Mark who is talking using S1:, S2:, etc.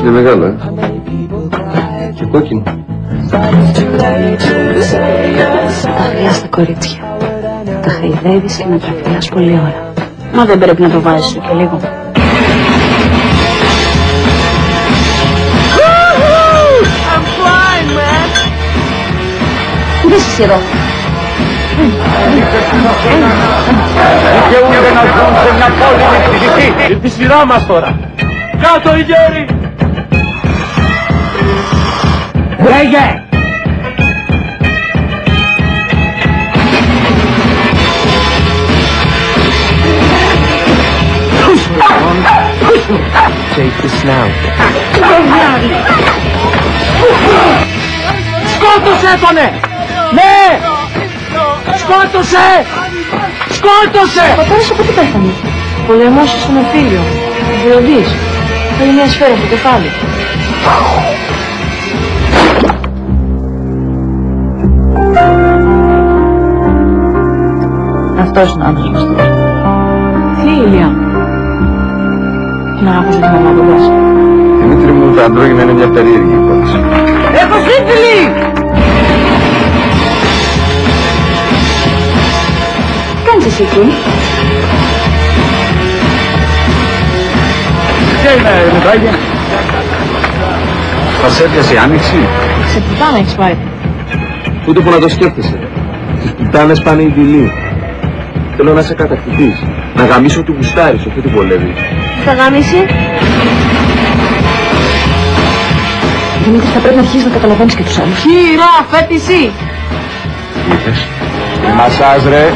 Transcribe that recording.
S1: Είναι μεγάλο, ε.
S2: Many people cried,
S1: Και κόκκινο.
S2: but it's too late to say yes.
S3: Τα γριά στα κορίτσια. Τα χαϊδεύεις και να τραβιάς πολλή ώρα. Μα δεν πρέπει να το βάζεις σου και λίγο. Πού είσαι εσύ εδώ.
S4: δικαιούνται να ζουν σε μια πόλη με ψυχή. Είναι τη σειρά μας τώρα. Κάτω οι γέροι. Ρέγε.
S2: Take this now.
S4: Σκότωσε τονε. Ναι. Σκότωσε. Σκότωσε.
S3: Ο πατέρας από τι πέθανε. Πολεμός στον Οφίλιο. Διοντής. Θέλει μια σφαίρα στο κεφάλι. Αυτός είναι ο άντρας μας τώρα. Τι ηλιά. Να άκουσα τη μαμά του Βάσου.
S1: Δημήτρη μου, τα αντρόγυνα είναι μια περίεργη υπόθεση.
S4: Έχω σύμφυλη.
S3: Τι κάνεις εσύ εκεί.
S4: Τι είναι, Μητράγια.
S1: Θα σε έπιασε η άνοιξη.
S3: Σε πουτάνα έχεις πάει.
S1: Ούτε που να το σκέφτεσαι. Στις πουτάνες πάνε οι δειλοί. Θέλω να είσαι κατακτητής. Να γαμίσω του γουστάρεις, όχι του βολεύει.
S3: Θα γάμισει. Δημήτρη, θα πρέπει να αρχίσεις να καταλαβαίνεις και τους άλλους.
S4: Κύρα, φέτηση.
S1: Είπες. Μασάζ ρε.